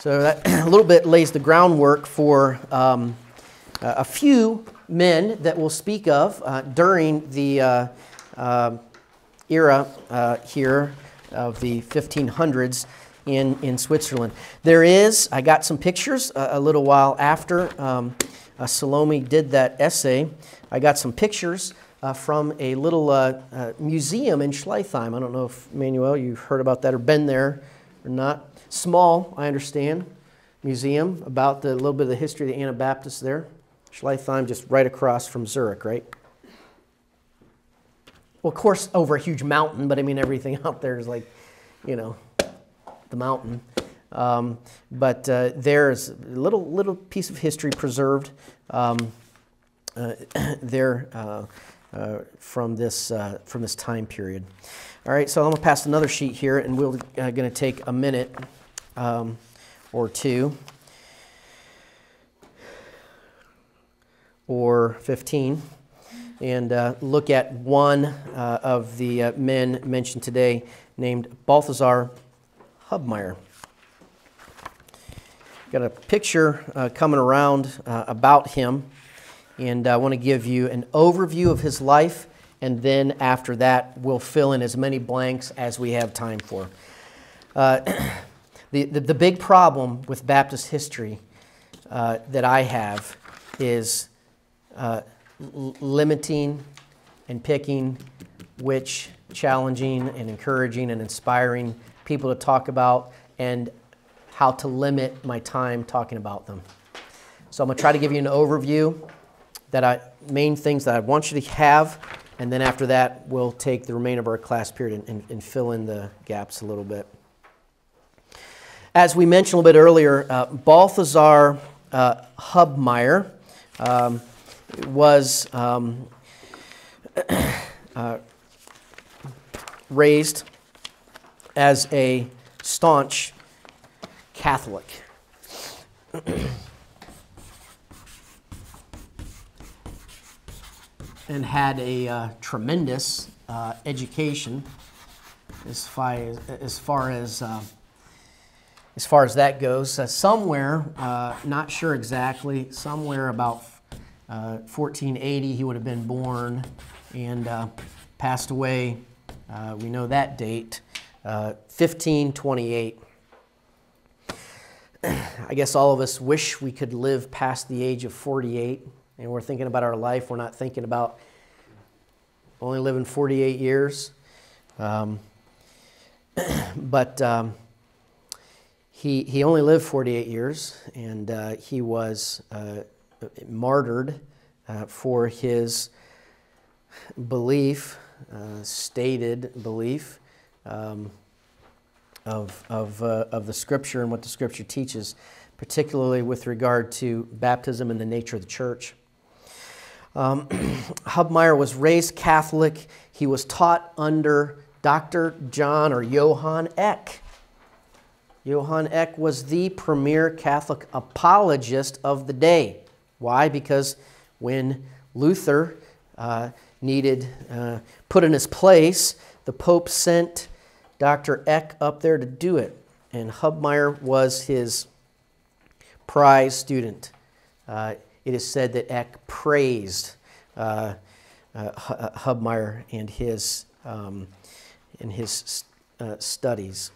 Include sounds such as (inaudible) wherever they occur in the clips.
So that (clears throat) a little bit lays the groundwork for um, a few men that we'll speak of uh, during the uh, uh, era uh, here of the 1500s in, in Switzerland. There is, I got some pictures a, a little while after um, uh, Salome did that essay. I got some pictures uh, from a little museum in Schleitheim. I don't know if, Manuel, you've heard about that or been there or not small, I understand, museum about the little bit of the history of the Anabaptists there. Schleitheim, just right across from Zurich, right? Well, of course, over a huge mountain, but I mean, everything (laughs) out there is like, you know, the mountain. Um, but uh, there's a little, little piece of history preserved um, uh, (clears throat) there uh, uh from, this, uh, from this time period. All right, so I'm going to pass another sheet here, and we're uh, going to take a minute um, or two or 15 and uh, look at one uh, of the uh, men mentioned today named Balthasar Hubmaier. Got a picture uh, coming around uh, about him, and I want to give you an overview of his life, and then after that, we'll fill in as many blanks as we have time for. (clears throat) The, the, the big problem with Baptist history uh, that I have is uh, limiting and picking which challenging and encouraging and inspiring people to talk about and how to limit my time talking about them. So I'm going to try to give you an overview that I main things that I want you to have, and then after that we'll take the remainder of our class period and, and, and fill in the gaps a little bit. As we mentioned a little bit earlier, uh, Balthasar uh, um, was um, (clears throat) uh, raised as a staunch Catholic. (clears throat) and had a uh, tremendous uh, education as far as, as, far as uh, as far as that goes. Uh, somewhere, uh, not sure exactly, somewhere about uh, 1480 he would have been born and uh, passed away. Uh, we know that date, 1528. Uh, (clears throat) I guess all of us wish we could live past the age of 48, and we're thinking about our life. We're not thinking about only living 48 years. Um, (clears throat) but um, he, he only lived 48 years, and uh, he was uh, martyred uh, for his belief, uh, stated belief um, of, of, uh, of the Scripture and what the Scripture teaches, particularly with regard to baptism and the nature of the church. Um, (clears throat) Hubmaier was raised Catholic. He was taught under Dr. John or Johann Eck. Johann Eck was the premier Catholic apologist of the day. Why? Because when Luther uh, needed uh, put in his place, the Pope sent Dr. Eck up there to do it, and Hubmaier was his prize student. Uh, it is said that Eck praised uh, uh, Hubmaier and his, um, in his uh, studies.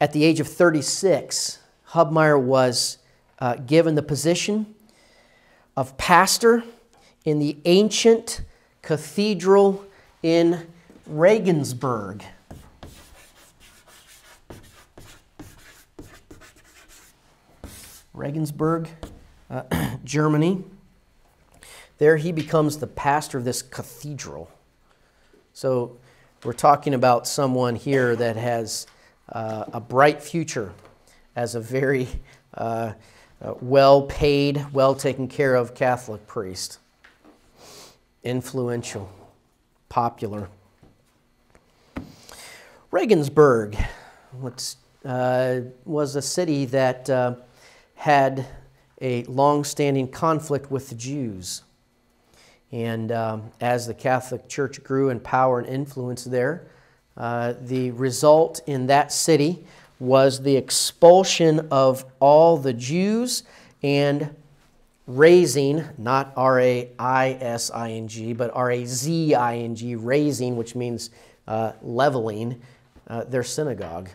At the age of 36, Hubmaier was uh, given the position of pastor in the ancient cathedral in Regensburg. Regensburg, uh, (clears throat) Germany. There he becomes the pastor of this cathedral. So we're talking about someone here that has uh, a bright future as a very uh, uh, well paid, well taken care of Catholic priest. Influential, popular. Regensburg uh, was a city that uh, had a long standing conflict with the Jews. And um, as the Catholic Church grew in power and influence there, uh, the result in that city was the expulsion of all the Jews and raising, not R A I S I N G, but R A Z I N G, raising, which means uh, leveling uh, their synagogue.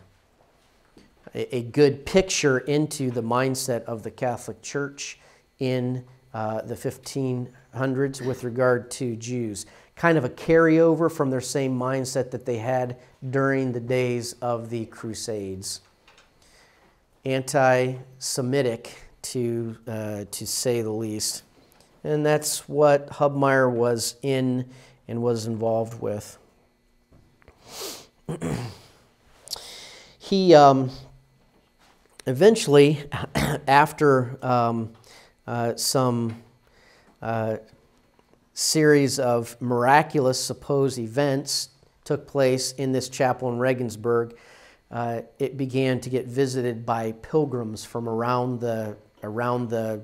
A, a, good picture into the mindset of the Catholic Church in uh, the 1500s with regard to Jews. Kind of a carryover from their same mindset that they had during the days of the Crusades. Anti Semitic to, uh, to say the least. And that's what Hubmaier was in and was involved with. (clears throat) he um, eventually, (clears throat) after um, uh, some uh, series of miraculous supposed events took place in this chapel in Regensburg, uh, it began to get visited by pilgrims from around the around the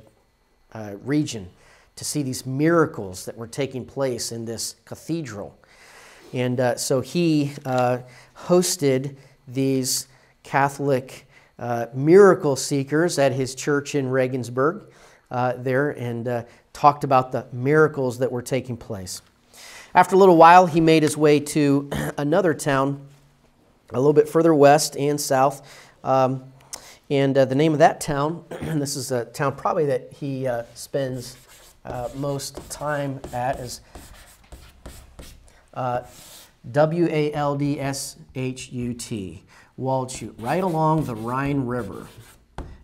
uh, region to see these miracles that were taking place in this cathedral. And uh, so he hosted these Catholic miracle seekers at his church in Regensburg uh, there and uh, talked about the miracles that were taking place. After a little while, he made his way to (clears throat) another town a little bit further west and south. Um, and uh, the name of that town, (clears throat) this is a town probably that he uh, spends uh, most time at, is W A L D S H U T, Waldshut, right along the Rhine River.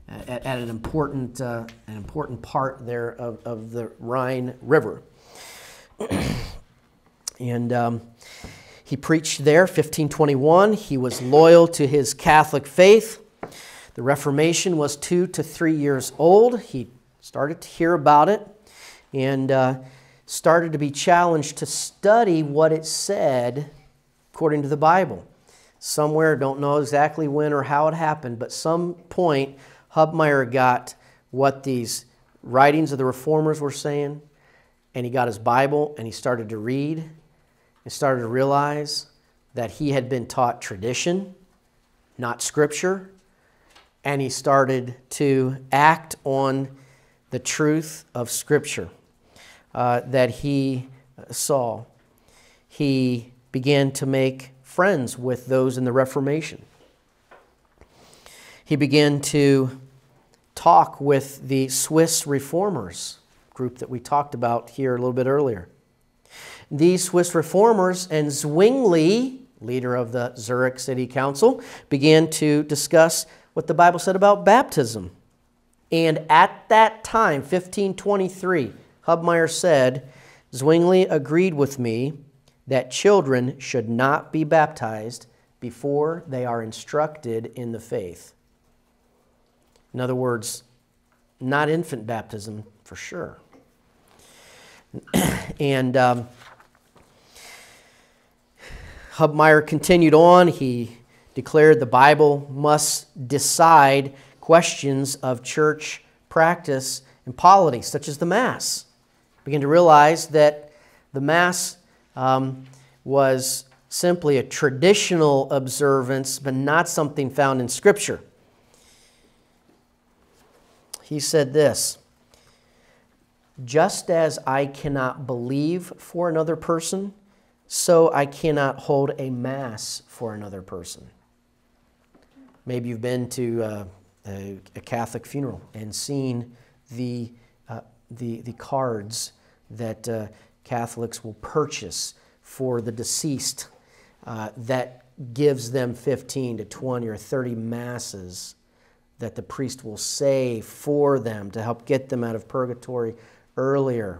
At, at an important, uh, an important part there of, of the Rhine River. (clears throat) and um, he preached there 1521. He was loyal to his Catholic faith. The Reformation was two to three years old. He started to hear about it and uh, started to be challenged to study what it said according to the Bible. Somewhere, don't know exactly when or how it happened, but some point, Hubmaier got what these writings of the reformers were saying, and he got his Bible and he started to read and started to realize that he had been taught tradition, not scripture, and he started to act on the truth of Scripture uh, that he saw. He began to make friends with those in the Reformation. He began to talk with the Swiss reformers group that we talked about here a little bit earlier. These Swiss reformers and Zwingli, leader of the Zurich City Council, began to discuss what the Bible said about baptism. And at that time, 1523, Hubmaier said, Zwingli agreed with me that children should not be baptized before they are instructed in the faith. In other words, not infant baptism for sure. (clears throat) and um, Hubmaier continued on. He declared the Bible must decide questions of church practice and polity, such as the Mass. Begin to realize that the Mass um, was simply a traditional observance, but not something found in Scripture. He said this Just as I cannot believe for another person, so I cannot hold a Mass for another person. Maybe you've been to uh, a, a, Catholic funeral and seen the, uh, the, the cards that uh, Catholics will purchase for the deceased uh, that gives them 15 to 20 or 30 masses that the priest will say for them to help get them out of purgatory earlier.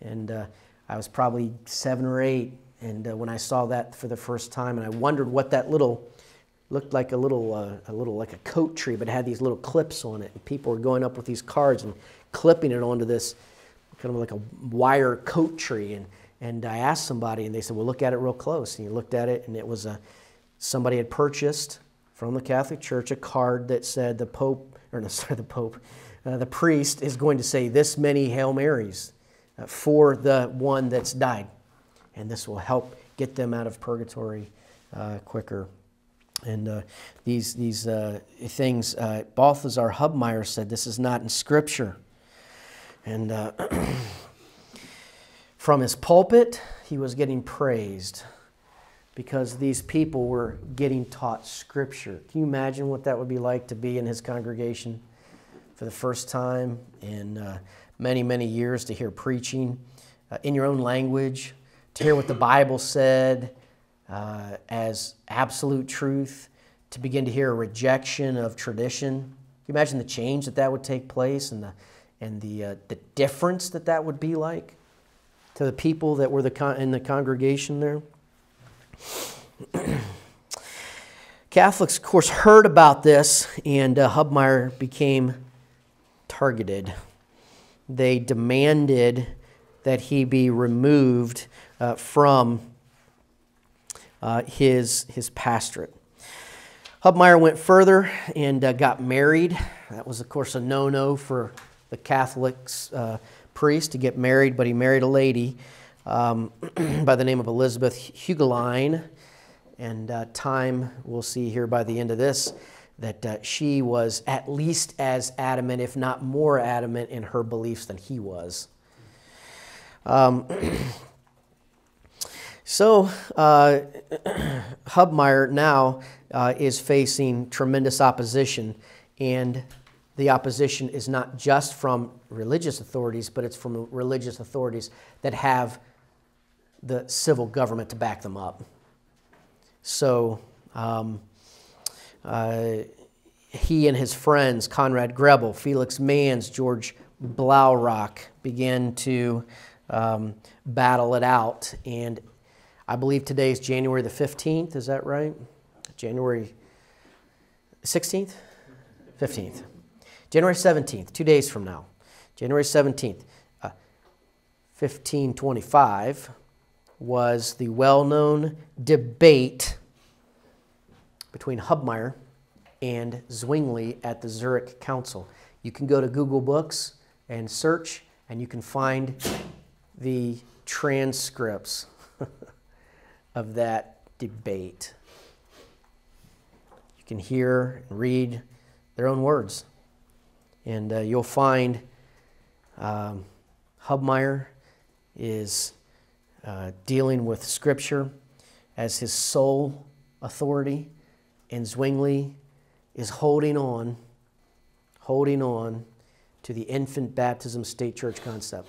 And uh, I was probably seven or eight, and uh, when I saw that for the first time, and I wondered what that little looked like a little, uh, a little like a coat tree, but it had these little clips on it. And people were going up with these cards and clipping it onto this kind of like a wire coat tree. And, and I asked somebody, and they said, "Well, look at it real close." And you looked at it, and it was a somebody had purchased from the Catholic Church a card that said the Pope, or no, (laughs) sorry, the Pope, uh, the priest is going to say this many Hail Marys uh, for the one that's died, and this will help get them out of purgatory uh, quicker. And uh, these, these uh, things, uh, Balthasar Hubmaier said, this is not in Scripture. And (clears throat) from his pulpit, he was getting praised because these people were getting taught Scripture. Can you imagine what that would be like to be in his congregation for the first time in uh, many, many years to hear preaching uh, in your own language, to hear what the Bible said uh, as absolute truth, to begin to hear a rejection of tradition? Can you imagine the change that that would take place and the, and the, uh, the difference that that would be like to the people that were the con- in the congregation there? (clears throat) Catholics, of course, heard about this, and uh, became targeted. They demanded that he be removed uh, from uh, his, his pastorate. Hubmaier went further and uh, got married. That was, of course, a no no for the Catholics uh, priest to get married, but he married a lady um, (clears throat) by the name of Elizabeth Hugeline. And uh, time, we'll see here by the end of this, that uh, she was at least as adamant, if not more adamant, in her beliefs than he was. Um, (clears throat) so, uh, (clears throat) Hubmaier now uh, is facing tremendous opposition, and the opposition is not just from religious authorities, but it's from religious authorities that have the civil government to back them up. So um, uh, he and his friends, Conrad Grebel, Felix Manz, George Blaurock, began to um, battle it out. And I believe today is January the 15th, is that right? January 16th? 15th. January 17th, two days from now. January 17th, uh, 1525 was the well known debate between Hubmaier and Zwingli at the Zurich Council. You can go to Google Books and search, and you can find the transcripts (laughs) of that debate. You can hear and read their own words. And uh, you'll find um, Hubmaier is uh, dealing with Scripture as his sole authority, and Zwingli is holding on, holding on to the infant baptism state church concept.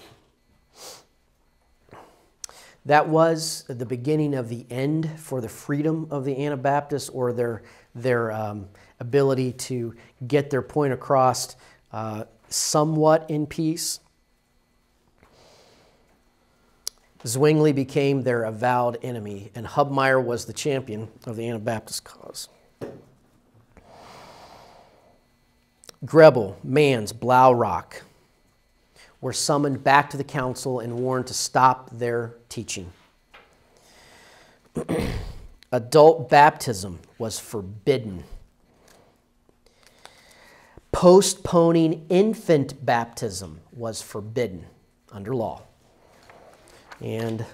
That was the beginning of the end for the freedom of the Anabaptists or their, their um, ability to get their point across uh, somewhat in peace. Zwingli became their avowed enemy, and Hubmaier was the champion of the Anabaptist cause. Grebel, Manz, Blaurock were summoned back to the council and warned to stop their teaching. (clears throat) Adult baptism was forbidden. Postponing infant baptism was forbidden under law. And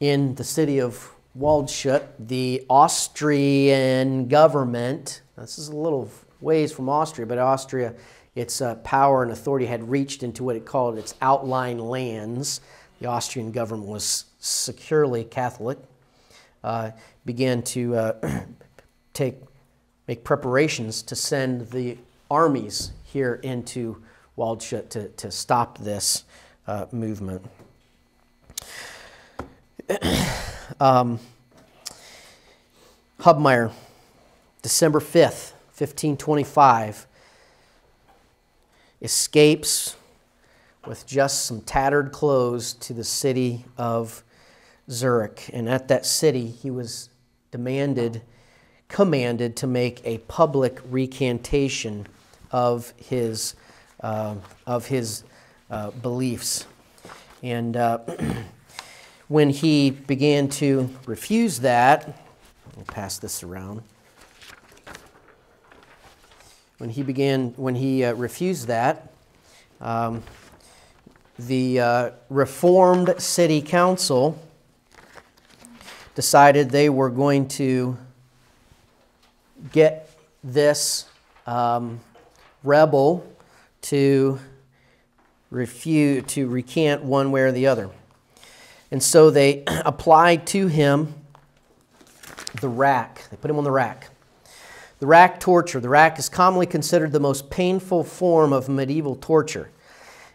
in the city of Waldshut, the Austrian government, this is a little ways from Austria, but Austria, its uh, power and authority had reached into what it called its outlying lands. The Austrian government was securely Catholic, uh, began to uh, (clears throat) take, make preparations to send the armies here into Waldshut to, to stop this uh, movement. (clears throat) um, Hubmaier, December 5th, 1525, escapes with just some tattered clothes to the city of Zurich. And at that city, he was demanded, commanded to make a public recantation of his, uh, of his uh, beliefs. And uh, (clears throat) when he began to refuse that, I'll pass this around. When he began, when he uh, refused that, um, the uh, Reformed City Council decided they were going to get this um, rebel to refuse to recant one way or the other. And so they (clears throat) applied to him the rack. They put him on the rack. The rack torture. The rack is commonly considered the most painful form of medieval torture.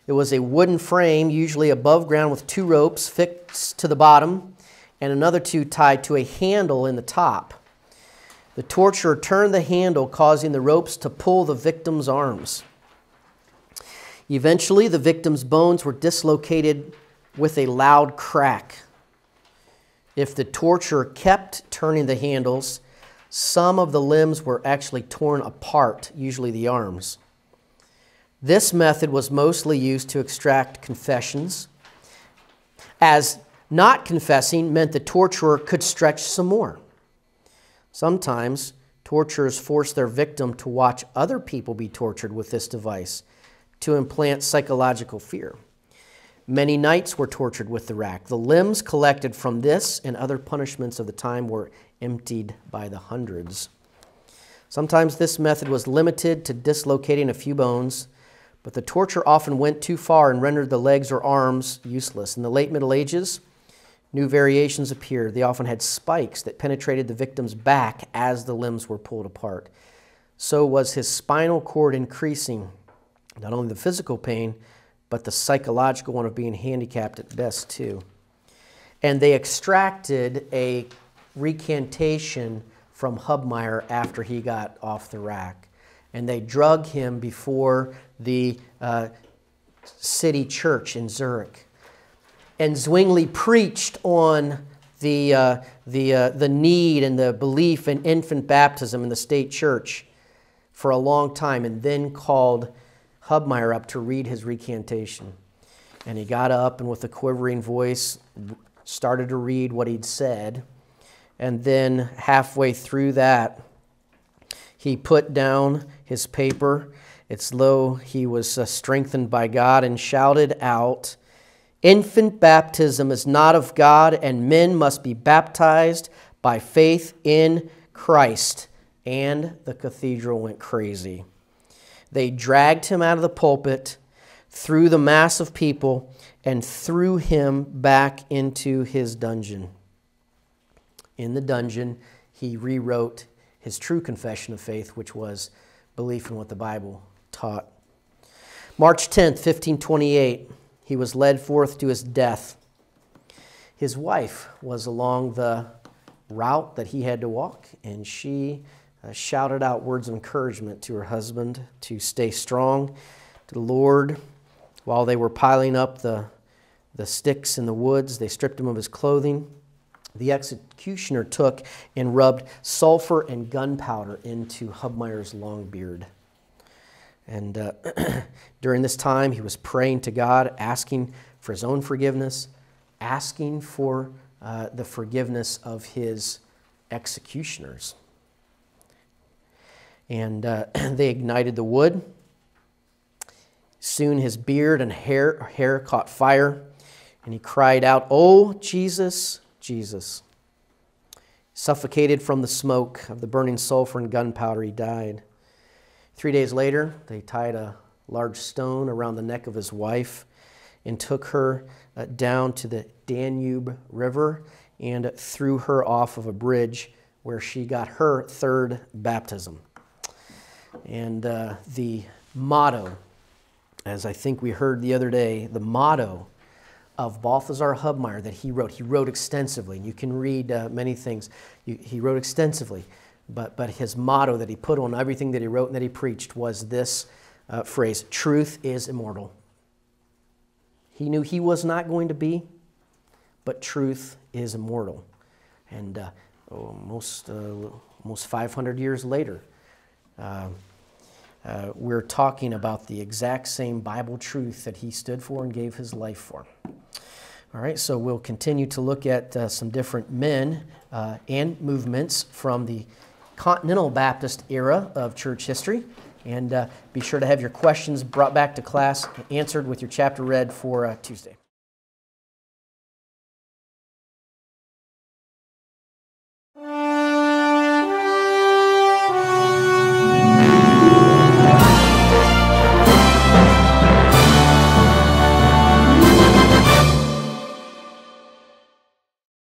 It was a wooden frame, usually above ground, with two ropes fixed to the bottom and another two tied to a handle in the top. The torturer turned the handle, causing the ropes to pull the victim's arms. Eventually, the victim's bones were dislocated with a loud crack. If the torturer kept turning the handles, some of the limbs were actually torn apart, usually the arms. This method was mostly used to extract confessions, as not confessing meant the torturer could stretch some more. Sometimes torturers forced their victim to watch other people be tortured with this device to implant psychological fear. Many knights were tortured with the rack. The limbs collected from this and other punishments of the time were emptied by the hundreds. Sometimes this method was limited to dislocating a few bones, but the torture often went too far and rendered the legs or arms useless. In the late Middle Ages, new variations appeared. They often had spikes that penetrated the victim's back as the limbs were pulled apart. So was his spinal cord increasing, not only the physical pain, but the psychological one of being handicapped at best, too. And they extracted a recantation from Hubmaier after he got off the rack. And they drug him before the uh, city church in Zurich. And Zwingli preached on the, uh, the, uh, the need and the belief in infant baptism in the state church for a long time and then called Hubmaier up to read his recantation. And he got up and with a quivering voice started to read what he'd said. And then halfway through that, he put down his paper. It's though he was uh, strengthened by God and shouted out, Infant baptism is not of God, and men must be baptized by faith in Christ. And the cathedral went crazy. They dragged him out of the pulpit through the mass of people and threw him back into his dungeon. In the dungeon, he rewrote his true confession of faith, which was belief in what the Bible taught. March 10th, 1528, he was led forth to his death. His wife was along the route that he had to walk, and she uh, shouted out words of encouragement to her husband to stay strong to the Lord. While they were piling up the, the sticks in the woods, they stripped him of his clothing. The executioner took and rubbed sulfur and gunpowder into Hubmaier's long beard. And uh, (clears throat) during this time, he was praying to God, asking for his own forgiveness, asking for uh, the forgiveness of his executioners and uh, (clears throat) they ignited the wood. Soon his beard and hair, hair caught fire, and he cried out, Oh, Jesus, Jesus. Suffocated from the smoke of the burning sulfur and gunpowder, he died. Three days later, they tied a large stone around the neck of his wife and took her uh, down to the Danube River and threw her off of a bridge where she got her third baptism. And uh, the motto, as I think we heard the other day, the motto of Balthasar Hubmaier that he wrote, he wrote extensively. And you can read uh, many things. You, he wrote extensively, but, but his motto that he put on everything that he wrote and that he preached was this uh, phrase truth is immortal. He knew he was not going to be, but truth is immortal. And uh, almost, uh, almost 500 years later, uh, uh, we're talking about the exact same Bible truth that he stood for and gave his life for. All right, so we'll continue to look at uh, some different men uh, and movements from the Continental Baptist era of church history. And uh, be sure to have your questions brought back to class answered with your chapter read for uh, Tuesday.